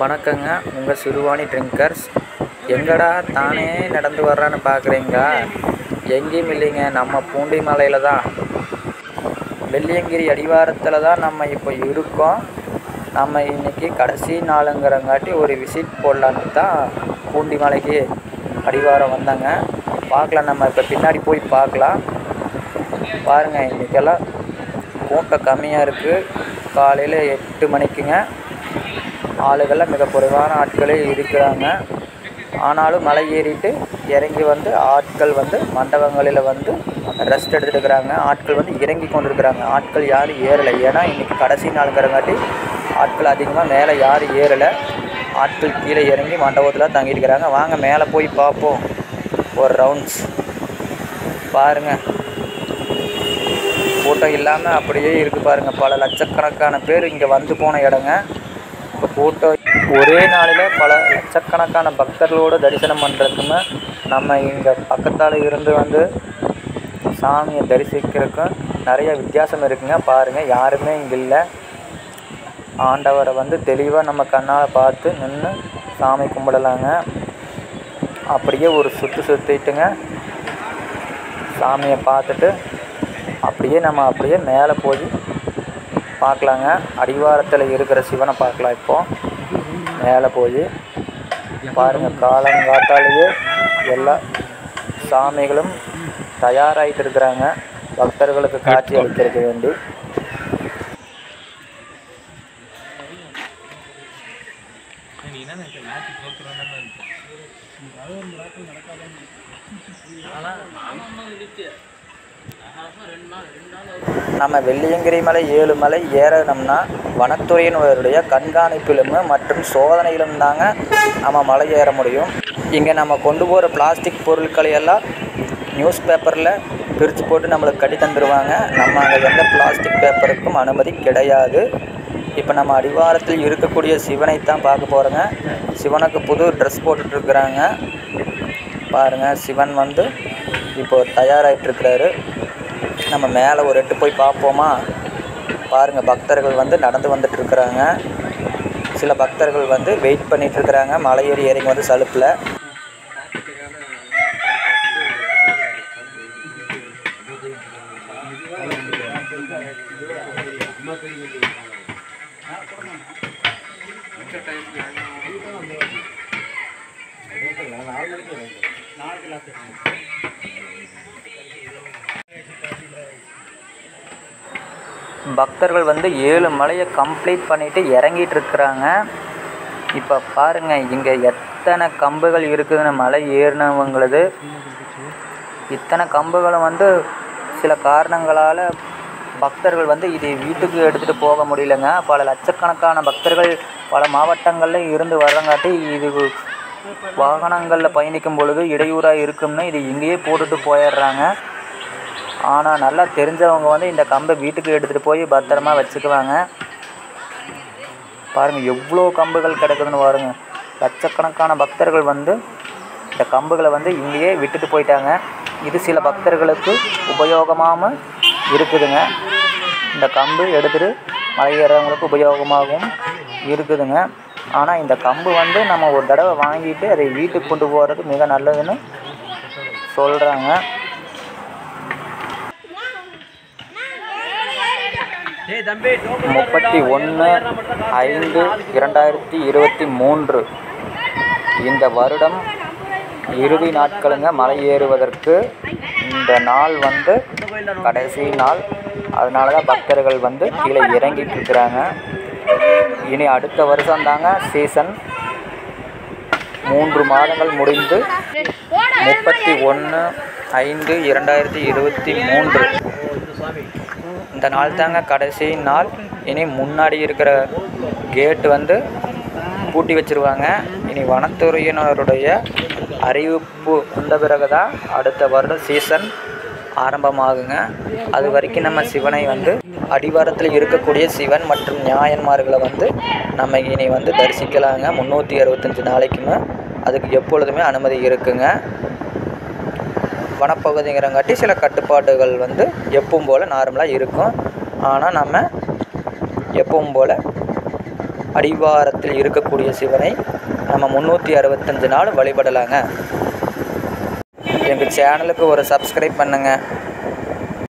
வணக்கங்க. உங்கள் சிறுவாணி ட்ரிங்கர்ஸ் எங்கடா தானே நடந்து வர்றான்னு பார்க்குறீங்களா எங்கேயும் இல்லைங்க. நம்ம பூண்டி மலையில் தான். வெள்ளியங்கிரி அடிவாரத்தில் தான் நம்ம இப்போ இருக்கோம். நம்ம இன்றைக்கி கடைசி நாளுங்கிறங்காட்டி ஒரு விசிட் போடலான்னு தான் பூண்டி மலைக்கு அடிவாரம் வந்தாங்க. பார்க்கலாம். நம்ம இப்போ பின்னாடி போய் பார்க்கலாம். பாருங்கள் இன்றைக்கெல்லாம் கூட்டம் கம்மியாக இருக்குது காலையில் எட்டு மணிக்குங்க. ஆளுகளில் மிக குறைவான ஆட்களே இருக்கிறாங்க. ஆனாலும் மலை ஏறிட்டு இறங்கி வந்து ஆட்கள் வந்து மண்டபங்களில் வந்து ரெஸ்ட் எடுத்துட்டுருக்குறாங்க. ஆட்கள் வந்து இறங்கி கொண்டிருக்கிறாங்க. ஆட்கள் யாரும் ஏறலை. ஏன்னா இன்றைக்கி கடைசி நாளுங்கிறங்காட்டி ஆட்கள் அதிகமாக மேலே யாரும் ஏறலை. ஆட்கள் கீழே இறங்கி மண்டபத்தில் தங்கியிருக்கிறாங்க. இருக்கிறாங்க வாங்க மேலே போய் பார்ப்போம் ஒரு ரவுண்ட்ஸ் பாருங்கள் கூட்டம் இல்லாமல் அப்படியே இருக்குது பாருங்கள் பல லட்சக்கணக்கான பேர் இங்கே வந்து போன இடங்க. இப்போ கூட்டம் ஒரே நாளில் பல லட்சக்கணக்கான பக்தர்களோடு தரிசனம் பண்ணுறதுக்குமே நம்ம இங்கே பக்கத்தால் இருந்து வந்து சாமியை தரிசிக்கிறதுக்கும் நிறைய வித்தியாசம் இருக்குங்க. பாருங்கள் யாருமே இங்கே இல்லை. ஆண்டவரை வந்து தெளிவாக நம்ம கண்ணால் பார்த்து நின்று சாமி கும்பிடலாங்க. அப்படியே ஒரு சுற்று சுற்றிட்டுங்க சாமியை பார்த்துட்டு அப்படியே நம்ம அப்படியே மேலே போய் பார்க்கலாங்க. அடிவாரத்தில் இருக்கிற சிவனை பார்க்கலாம் இப்போ. மேலே போய் பாருங்கள் காலங்காத்தாலேயே எல்லா சாமிகளும் தயாராகிட்டு இருக்கிறாங்க. பக்தர்களுக்கு காட்சி அளிக்கிறதுக்கு வேண்டி. நம்ம வெள்ளியங்கிரி மலை ஏழு மலை ஏறணும்னா வனத்துறையினருடைய கண்காணிப்பிலும் மற்றும் சோதனையிலும் தாங்க நம்ம மலை ஏற முடியும். இங்கே நம்ம கொண்டு போகிற பிளாஸ்டிக் பொருட்களை எல்லாம் நியூஸ் பேப்பரில் பிரித்து போட்டு நம்மளுக்கு கட்டி தந்துடுவாங்க நம்ம அங்கே எந்த பிளாஸ்டிக் பேப்பருக்கும் அனுமதி கிடையாது. இப்போ நம்ம அடிவாரத்தில் இருக்கக்கூடிய சிவனை தான் பார்க்க போகிறோங்க சிவனுக்கு புது ட்ரெஸ் போட்டுட்ருக்குறாங்க பாருங்கள் சிவன் வந்து இப்போ தயாராகிட்டுருக்கிறாரு நம்ம மேலே ஒரு எட்டு போய் பார்ப்போமா பாருங்கள் பக்தர்கள் வந்து நடந்து வந்துட்டுருக்குறாங்க. சில பக்தர்கள் வந்து வெயிட் பண்ணிகிட்ருக்குறாங்க மலையேறி ஏறிங்க ஏறி வந்து சலுப்பில். பக்தர்கள் வந்து ஏழு மலையை கம்ப்ளீட் பண்ணிவிட்டு இறங்கிட்டு இருக்கிறாங்க இப்போ பாருங்கள் இங்கே எத்தனை கம்புகள் இருக்குதுன்னு மலை ஏறினவங்களது. இத்தனை கம்புகளும் வந்து சில காரணங்களால் பக்தர்கள் வந்து இது வீட்டுக்கு எடுத்துகிட்டு போக முடியலங்க. பல லட்சக்கணக்கான பக்தர்கள் பல மாவட்டங்களில் இருந்து வர்றங்காட்டி இது வாகனங்களில் பயணிக்கும் பொழுது இடையூறாக இருக்கும்னு இது இங்கேயே போட்டுட்டு போயிடுறாங்க. ஆனால் நல்லா தெரிஞ்சவங்க வந்து இந்த கம்பை வீட்டுக்கு எடுத்துகிட்டு போய் பத்திரமா வச்சுக்குவாங்க. பாருங்கள் எவ்வளோ கம்புகள் கிடக்குதுன்னு பாருங்கள் லட்சக்கணக்கான பக்தர்கள் வந்து இந்த கம்புகளை வந்து இங்கேயே விட்டுட்டு போயிட்டாங்க. இது சில பக்தர்களுக்கு உபயோகமாகவும் இருக்குதுங்க. இந்த கம்பு எடுத்துகிட்டு மலையேறவங்களுக்கு உபயோகமாகவும் இருக்குதுங்க. ஆனால் இந்த கம்பு வந்து நம்ம ஒரு தடவை வாங்கிட்டு அதை வீட்டுக்கு கொண்டு போகிறது மிக நல்லதுன்னு சொல்கிறாங்க முப்பத்தி ஒன்று ஐந்து இரண்டாயிரத்தி இருபத்தி மூன்று. இந்த வருடம் இறுதி நாட்களுங்க மலை ஏறுவதற்கு இந்த நாள் வந்து கடைசி நாள். அதனால தான் பக்தர்கள் வந்து கீழே இறங்கிட்டு இருக்கிறாங்க இனி அடுத்த வருஷம் தாங்க சீசன் மூன்று மாதங்கள் முடிந்து முப்பத்தி ஒன்று ஐந்து இரண்டாயிரத்தி இருபத்தி மூன்று. இந்த நாள் தாங்க கடைசி நாள். இனி முன்னாடி இருக்கிற கேட்டு வந்து பூட்டி வச்சிருவாங்க. இனி வனத்துறையினருடைய அறிவிப்பு வந்த பிறகு தான் அடுத்த வருடம் சீசன் ஆரம்பமாகுங்க. அது வரைக்கும் நம்ம சிவனை வந்து அடிவாரத்தில் இருக்கக்கூடிய சிவன் மற்றும் நியாயன்மார்களை வந்து நம்ம இனி வந்து தரிசிக்கலாங்க. முந்நூற்றி அறுபத்தஞ்சு நாளைக்குமே. அதுக்கு எப்பொழுதுமே அனுமதி இருக்குங்க. வனப்பகுதிங்கிறங்காட்டி சில கட்டுப்பாடுகள் வந்து எப்பவும் போல் நார்மலாக இருக்கும். ஆனால் நம்ம எப்பவும் போல் அடிவாரத்தில் இருக்கக்கூடிய சிவனை நம்ம முந்நூற்றி அறுபத்தஞ்சு நாள் வழிபடலாங்க. எங்கள் சேனலுக்கு ஒரு சப்ஸ்கிரைப் பண்ணுங்கள்